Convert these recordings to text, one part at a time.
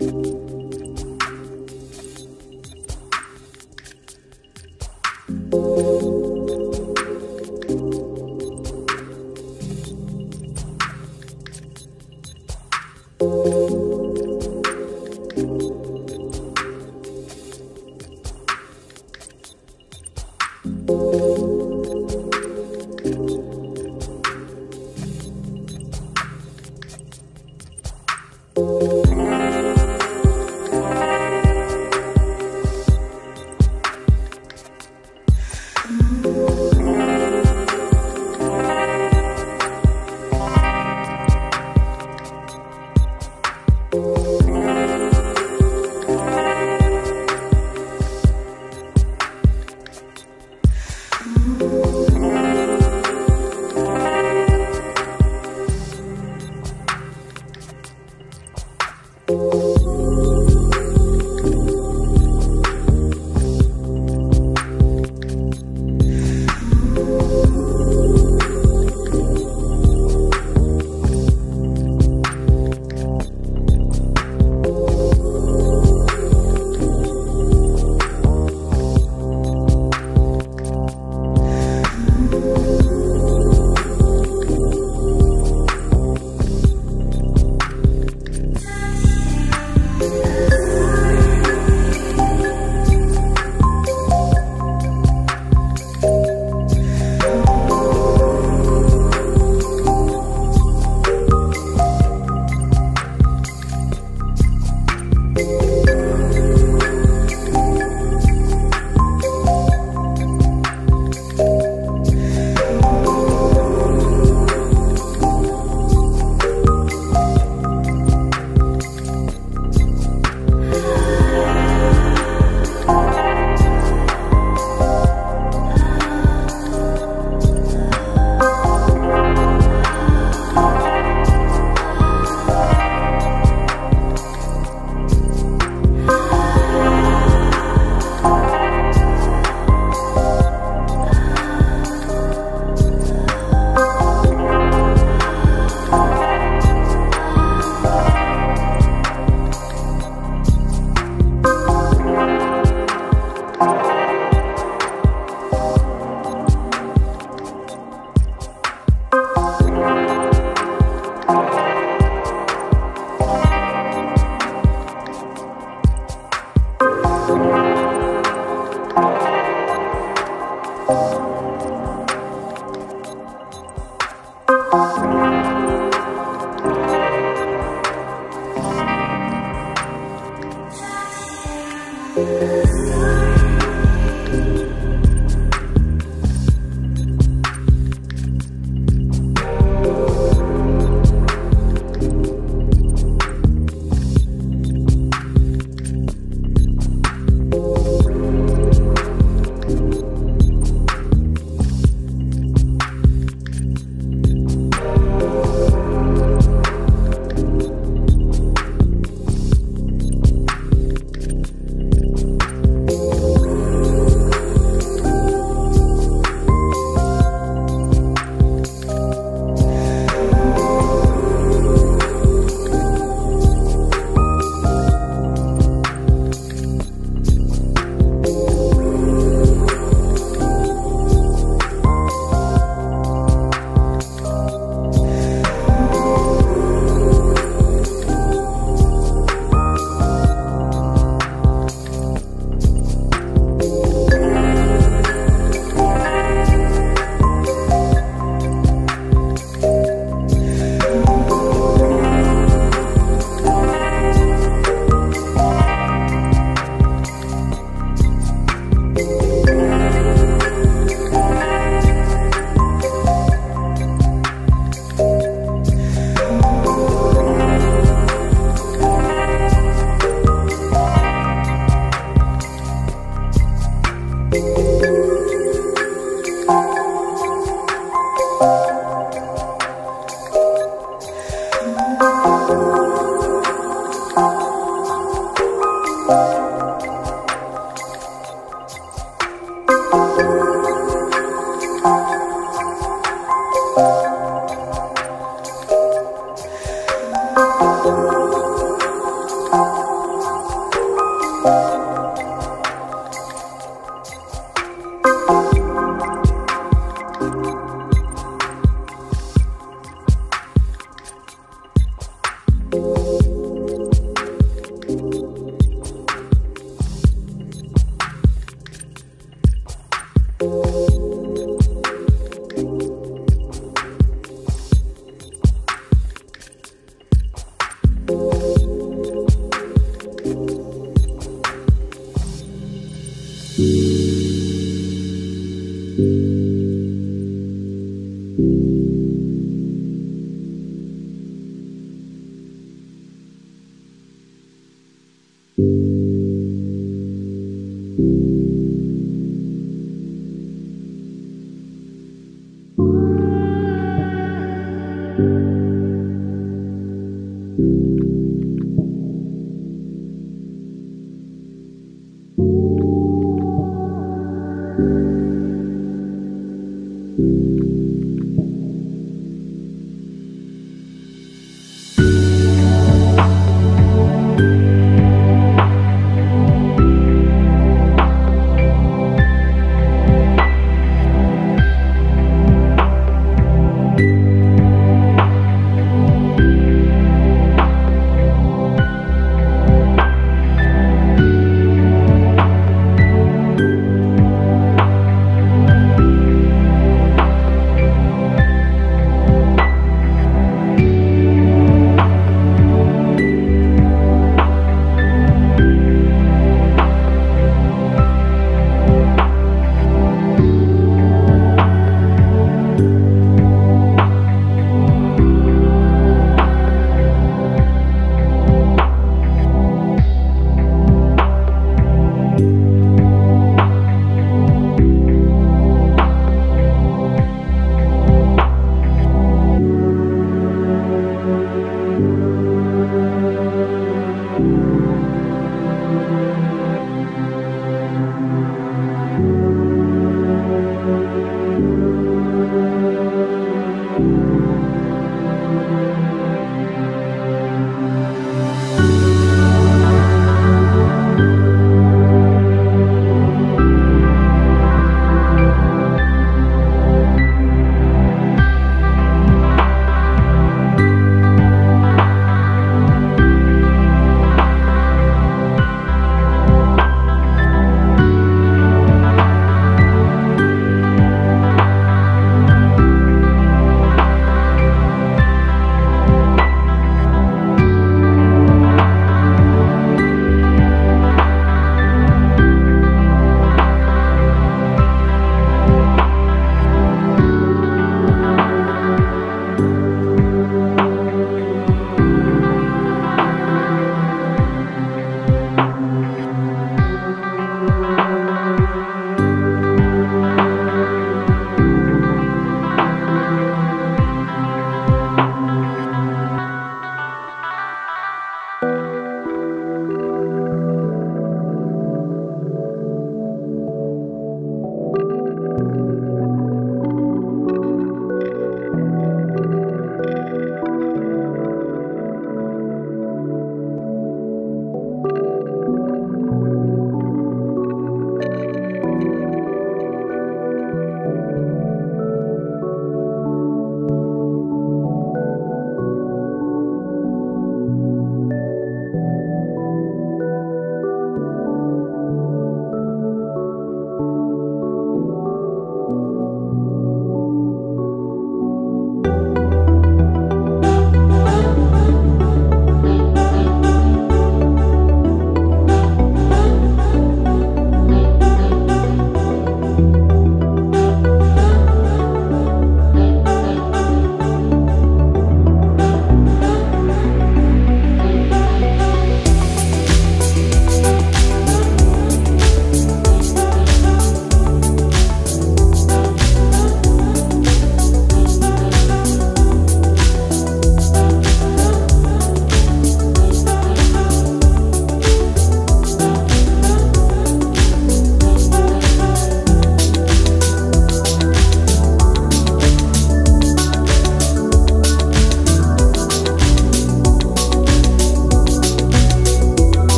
thank you.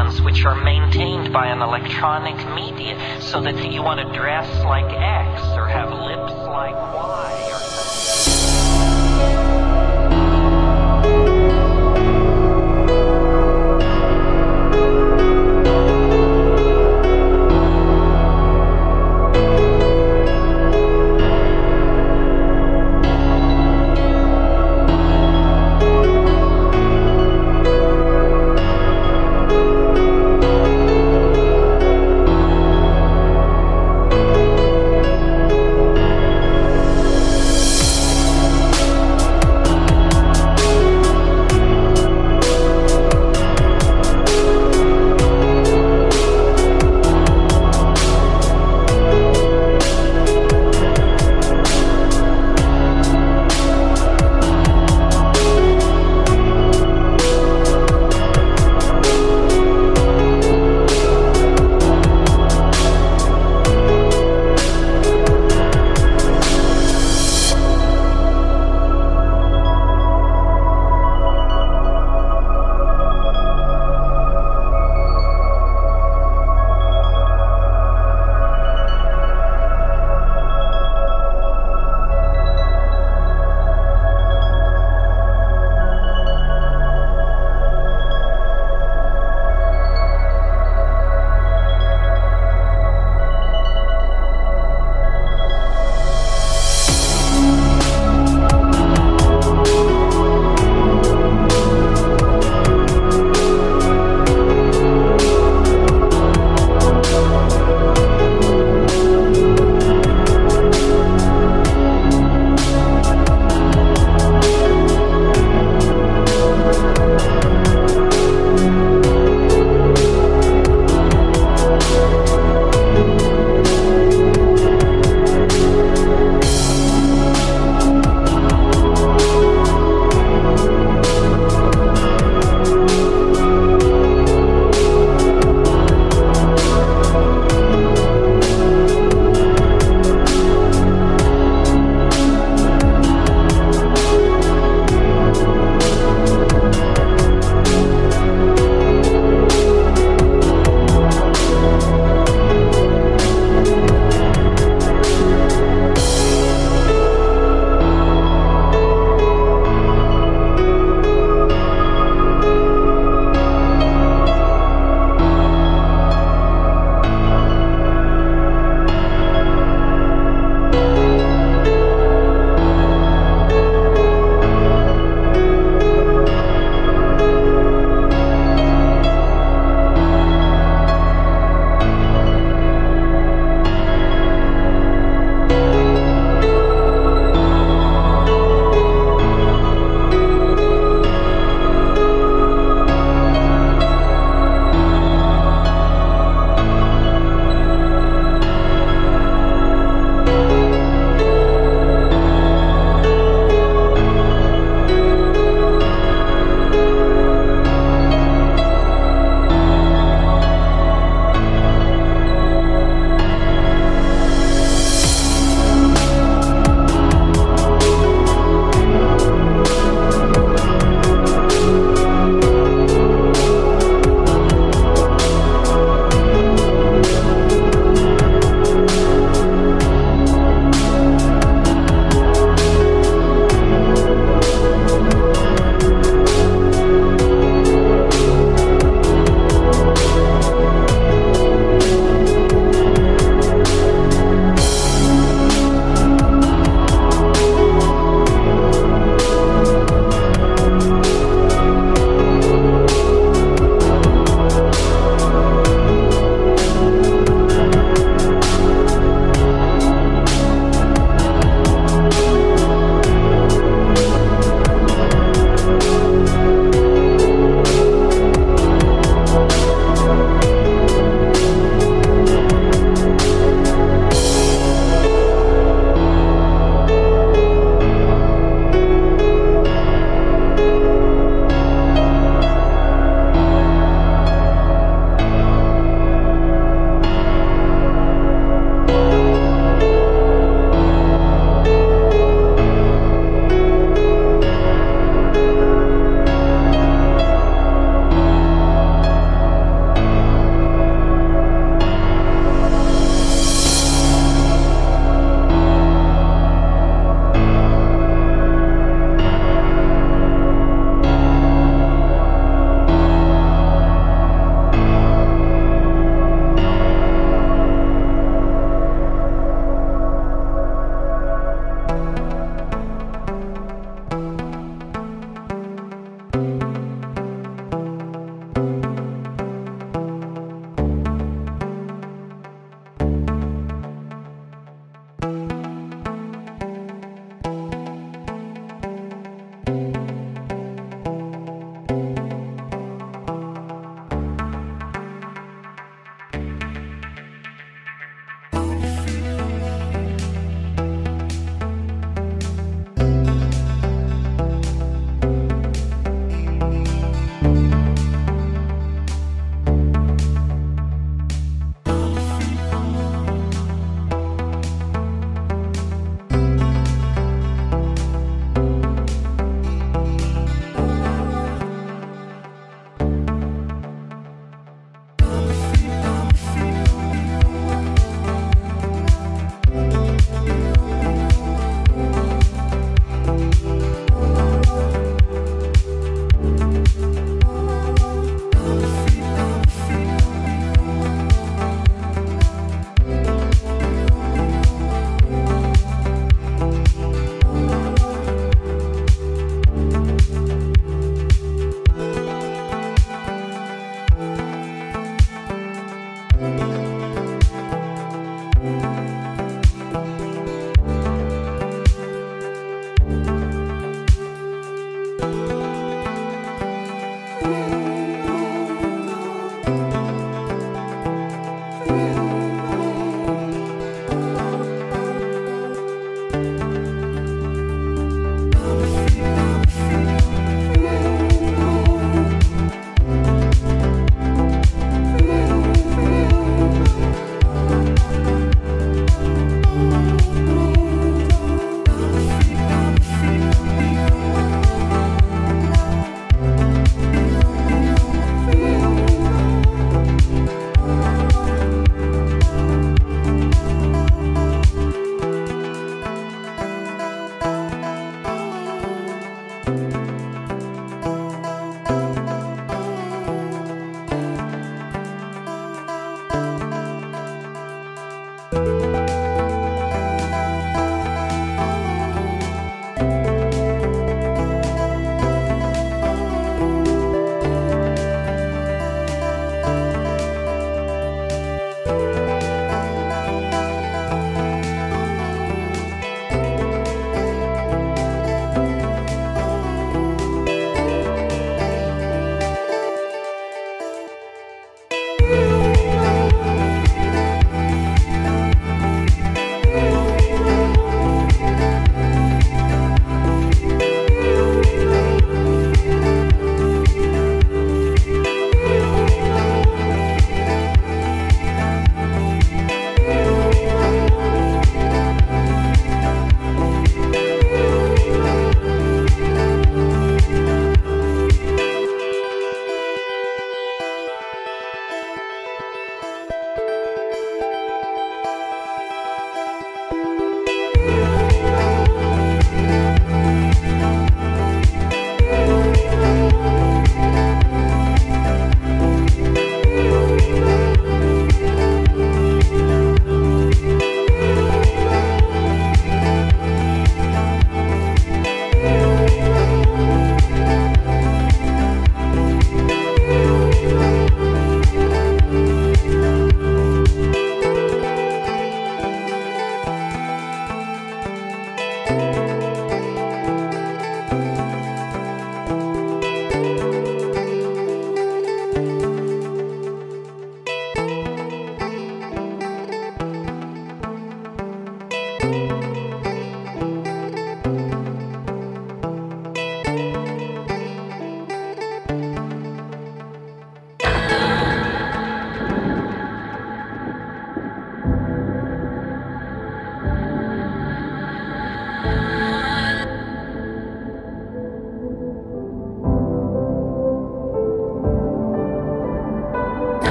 Which are maintained by an electronic media so that you want to dress like X or have lips like now.